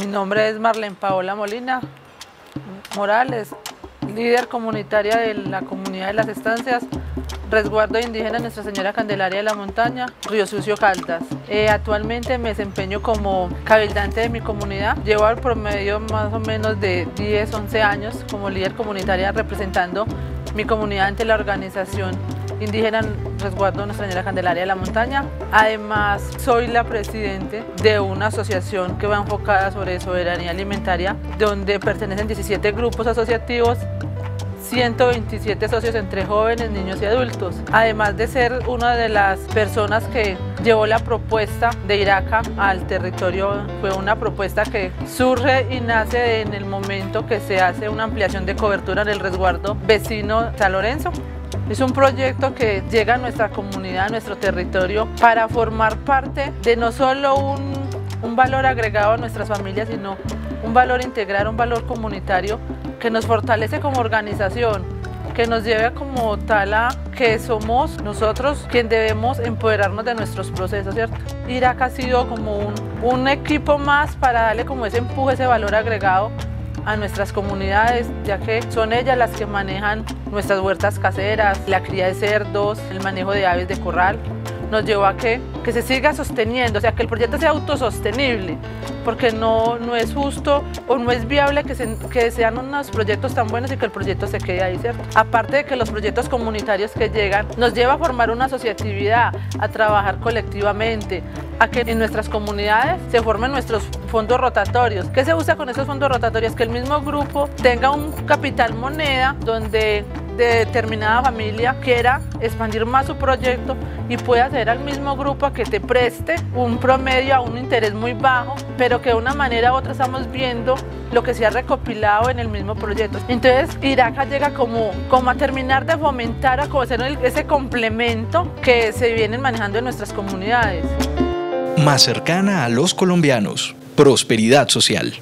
Mi nombre es Marlene Paola Molina Morales, líder comunitaria de la comunidad de las estancias, resguardo indígena Nuestra Señora Candelaria de la Montaña, Río Sucio Caldas. Eh, actualmente me desempeño como cabildante de mi comunidad, llevo al promedio más o menos de 10, 11 años como líder comunitaria representando mi comunidad ante la organización indígena Resguardo Nuestra Señora Candelaria de la Montaña. Además, soy la presidente de una asociación que va enfocada sobre soberanía alimentaria, donde pertenecen 17 grupos asociativos 127 socios entre jóvenes, niños y adultos. Además de ser una de las personas que llevó la propuesta de Iraca al territorio, fue una propuesta que surge y nace en el momento que se hace una ampliación de cobertura en el resguardo vecino San Lorenzo. Es un proyecto que llega a nuestra comunidad, a nuestro territorio, para formar parte de no solo un, un valor agregado a nuestras familias, sino un valor integral, un valor comunitario que nos fortalece como organización, que nos lleve como tal a que somos nosotros quien debemos empoderarnos de nuestros procesos, ¿cierto? Irak ha sido como un, un equipo más para darle como ese empuje, ese valor agregado a nuestras comunidades, ya que son ellas las que manejan nuestras huertas caseras, la cría de cerdos, el manejo de aves de corral, nos llevó a que, que se siga sosteniendo, o sea, que el proyecto sea autosostenible, porque no, no es justo o no es viable que, que sean unos proyectos tan buenos y que el proyecto se quede ahí, ¿cierto? Aparte de que los proyectos comunitarios que llegan nos lleva a formar una asociatividad, a trabajar colectivamente, a que en nuestras comunidades se formen nuestros fondos rotatorios. ¿Qué se usa con esos fondos rotatorios? Que el mismo grupo tenga un capital moneda donde de determinada familia quiera expandir más su proyecto y pueda hacer al mismo grupo a que te preste un promedio a un interés muy bajo, pero que de una manera u otra estamos viendo lo que se ha recopilado en el mismo proyecto. Entonces, Iraca llega como, como a terminar de fomentar, a conocer ese complemento que se vienen manejando en nuestras comunidades. Más cercana a los colombianos. Prosperidad social.